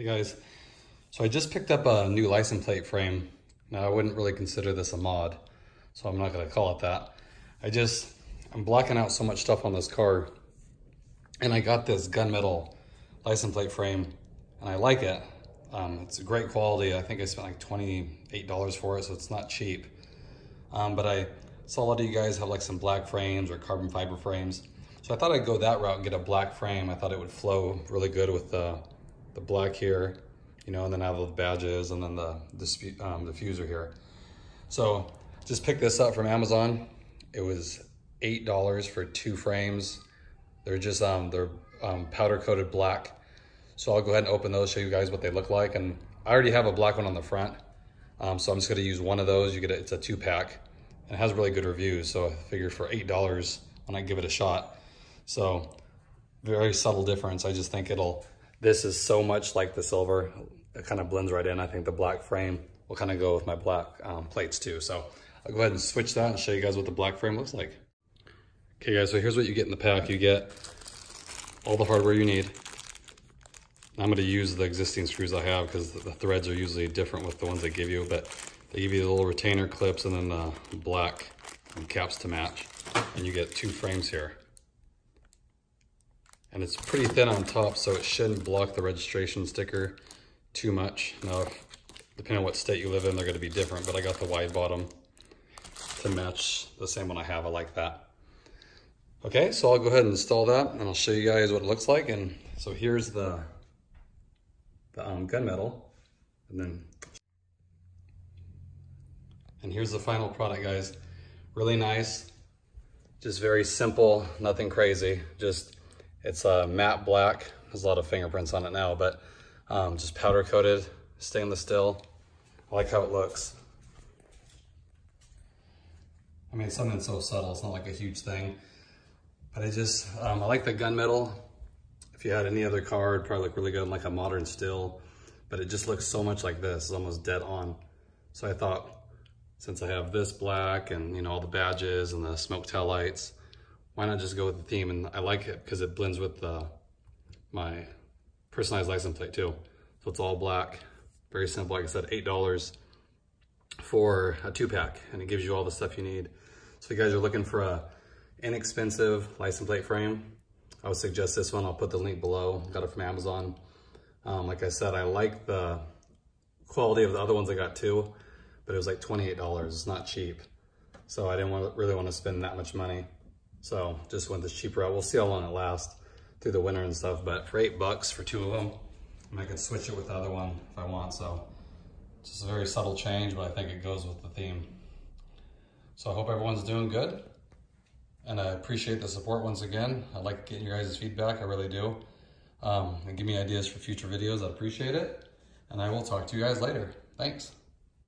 Hey guys, so I just picked up a new license plate frame. Now I wouldn't really consider this a mod, so I'm not gonna call it that. I just, I'm blocking out so much stuff on this car and I got this gunmetal license plate frame and I like it. Um, it's a great quality. I think I spent like $28 for it, so it's not cheap. Um, but I saw a lot of you guys have like some black frames or carbon fiber frames. So I thought I'd go that route and get a black frame. I thought it would flow really good with the the black here, you know, and then I have the badges and then the, the um, diffuser here. So just picked this up from Amazon. It was $8 for two frames. They're just, um, they're um, powder coated black. So I'll go ahead and open those, show you guys what they look like. And I already have a black one on the front. Um, so I'm just gonna use one of those. You get it, it's a two pack and it has really good reviews. So I figured for $8 I might give it a shot. So very subtle difference. I just think it'll this is so much like the silver. It kind of blends right in. I think the black frame will kind of go with my black um, plates too. So I'll go ahead and switch that and show you guys what the black frame looks like. Okay guys, so here's what you get in the pack. You get all the hardware you need. I'm gonna use the existing screws I have because the threads are usually different with the ones they give you, but they give you the little retainer clips and then the black caps to match. And you get two frames here and it's pretty thin on top so it shouldn't block the registration sticker too much. Now, depending on what state you live in, they're gonna be different, but I got the wide bottom to match the same one I have, I like that. Okay, so I'll go ahead and install that and I'll show you guys what it looks like. And so here's the, the um, gunmetal and then, and here's the final product guys. Really nice, just very simple, nothing crazy, just it's a matte black. There's a lot of fingerprints on it now, but um, just powder coated stainless steel. I like how it looks. I mean, something so subtle, it's not like a huge thing. But I just, um, I like the gunmetal. If you had any other car, it'd probably look really good like a modern still. But it just looks so much like this, it's almost dead on. So I thought, since I have this black and you know all the badges and the smoke tail lights, why not just go with the theme? And I like it because it blends with uh, my personalized license plate too. So it's all black, very simple. Like I said, $8 for a two pack and it gives you all the stuff you need. So if you guys are looking for a inexpensive license plate frame, I would suggest this one. I'll put the link below. Got it from Amazon. Um, like I said, I like the quality of the other ones I got too, but it was like $28. It's not cheap. So I didn't want, really want to spend that much money. So just went this cheaper route. We'll see how long it lasts through the winter and stuff, but for eight bucks for two of them, I can switch it with the other one if I want. So just a very subtle change, but I think it goes with the theme. So I hope everyone's doing good. And I appreciate the support once again. I like getting your guys' feedback, I really do. Um, and give me ideas for future videos, I'd appreciate it. And I will talk to you guys later. Thanks.